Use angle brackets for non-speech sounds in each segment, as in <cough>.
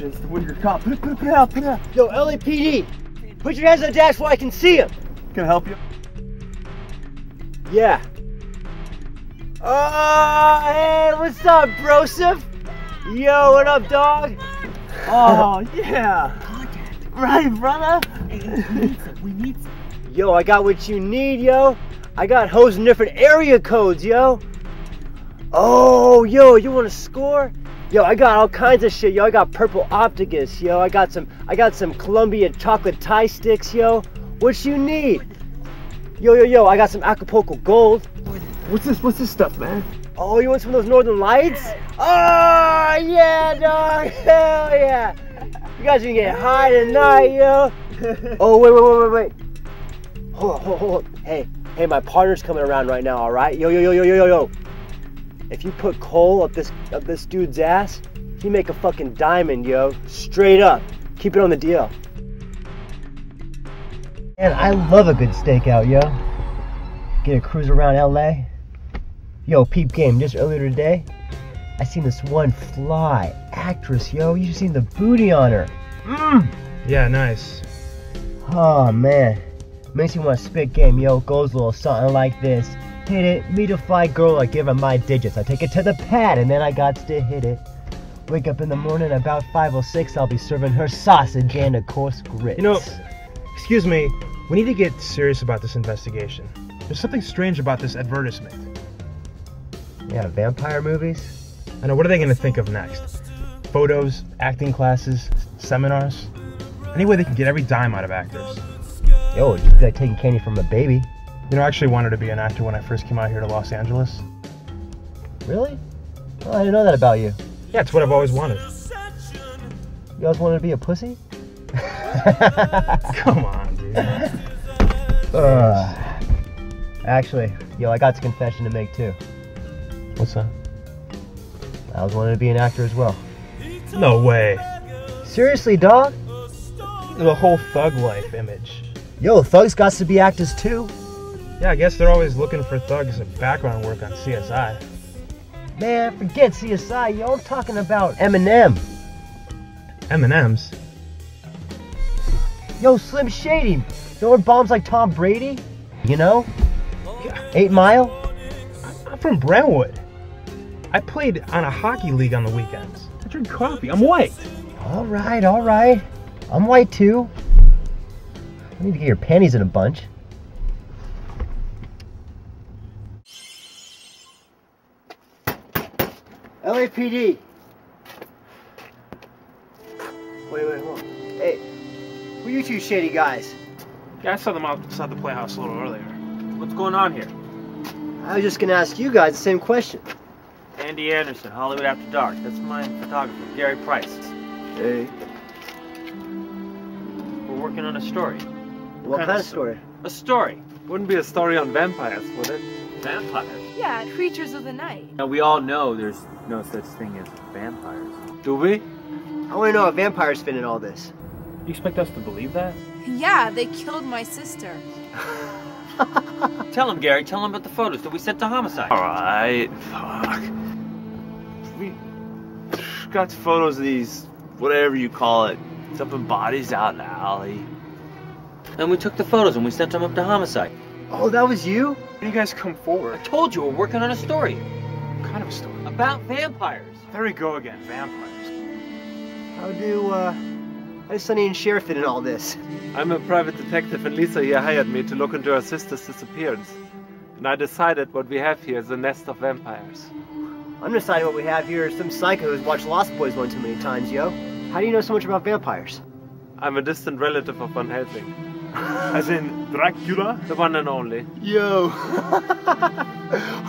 it's the Whittaker cop. Put it, put it, put it out, put it out. Yo, LAPD, put your hands on the dash so I can see him. Can I help you? Yeah. Oh, hey, what's up, broseph? Yo, what up, dog? Oh, <laughs> yeah. Right, brother? We need some. Yo, I got what you need, yo. I got hoes in different area codes, yo. Oh, yo, you want to score? Yo, I got all kinds of shit, yo. I got purple opticus, yo. I got some, I got some Colombia chocolate Thai sticks, yo. What you need? Yo, yo, yo, I got some Acapulco gold. What's this, what's this stuff, man? Oh, you want some of those Northern Lights? Oh, yeah, dog. <laughs> Hell yeah. You guys gonna get high tonight, yo. <laughs> Oh, wait, wait, wait, wait, wait. Hold on, hold on, hold on. Hey, hey, my partner's coming around right now, all right? Yo, yo, yo, yo, yo, yo, yo. If you put coal up this up this dude's ass, he make a fucking diamond, yo. Straight up. Keep it on the deal. Man, I love a good stakeout, yo. Get a cruise around LA. Yo, peep game, just earlier today, I seen this one fly actress, yo. You seen the booty on her. Mmm. Yeah, nice. Oh man, makes me want to spit game, yo. Goes a little something like this. Hit it, meet a fly girl, I give her my digits. I take it to the pad and then I got to hit it. Wake up in the morning about 5:06, I'll be serving her sausage and of course grits. You know, excuse me, we need to get serious about this investigation. There's something strange about this advertisement. yeah, vampire movies. I know, what are they gonna think of next? Photos, acting classes, seminars? Any way they can get every dime out of actors. Yo, it's like taking candy from a baby. You know, I actually wanted to be an actor when I first came out here to Los Angeles. Really? Oh, I didn't know that about you. Yeah, it's what I've always wanted. You always wanted to be a pussy? <laughs> Come on, dude. Uh, actually, yo, I got a confession to make too. What's that? I was wanting to be an actor as well. No way. Seriously, dog? The whole thug life image. Yo, thugs got to be actors too. Yeah, I guess they're always looking for thugs and background work on CSI. Man, forget CSI, yo. I'm talking about Eminem. M&M's. Yo, Slim Shady. Throwing bombs like Tom Brady. You know? Yeah. Eight Mile. I'm from Brentwood. I played on a hockey league on the weekends. I drink coffee, I'm white. All right, all right. I'm white too. I need to get your panties in a bunch. LAPD. Wait, wait, hold on. Hey, who are you two shady guys? Yeah, I saw them outside the playhouse a little earlier. What's going on here? I was just gonna ask you guys the same question. Andy Anderson, Hollywood After Dark. That's my photographer, Gary Price. Hey. We're working on a story. What kind kind of of story? A story. Wouldn't be a story on vampires, would it? Vampires. Yeah, creatures of the night. Now we all know there's no such thing as vampires. Do we? I wanna know how vampires fit in all this. Do you expect us to believe that? Yeah, they killed my sister. <laughs> Tell him, Gary. Tell him about the photos that we sent to homicide. Alright, fuck. We got photos of these, whatever you call it, dumping bodies out in the alley. And we took the photos and we sent them up to homicide. Oh, that was you? Why you guys come forward? I told you we're working on a story What kind of a story? about vampires. There we go again, vampires. How do, uh, how do Sonny and Cher fit in all this? I'm a private detective and Lisa here hired me to look into her sister's disappearance. And I decided what we have here is a nest of vampires. I'm deciding what we have here is some psycho who's watched Lost Boys one too many times, yo. How do you know so much about vampires? I'm a distant relative of Van Helsing. <laughs> As in Dracula? The one and only. Yo. <laughs>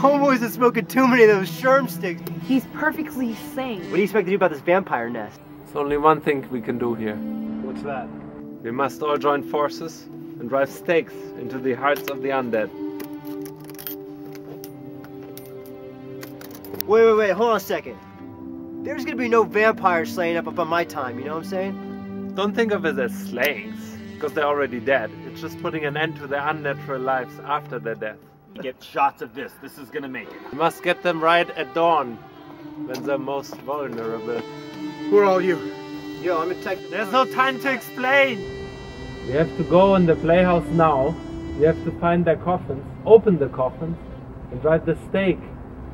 Homeboys are smoking too many of those sherm sticks. He's perfectly sane. What do you expect to do about this vampire nest? There's only one thing we can do here. What's that? We must all join forces and drive stakes into the hearts of the undead. Wait, wait, wait, hold on a second. There's gonna be no vampires slaying up up on my time, you know what I'm saying? Don't think of it as slayings, because they're already dead. It's just putting an end to their unnatural lives after their death. Get shots of this. This is gonna make it. We must get them right at dawn, when they're most vulnerable. Who are all you? Yo, I'm a detective. There's no time to explain. We have to go in the playhouse now. We have to find their coffins, open the coffins, and drive the stake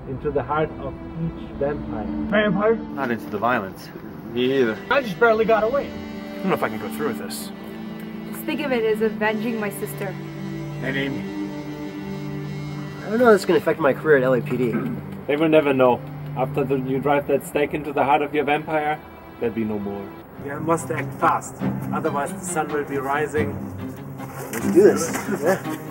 into the heart of each vampire. Vampire? Not into the violence. Me either. I just barely got away. I don't know if I can go through with this. Just think of it as avenging my sister. And Amy. I don't know how this is going to affect my career at LAPD. They will never know. After the, you drive that stake into the heart of your vampire, there'll be no more. You must act fast, otherwise the sun will be rising. Let's do this. Yeah.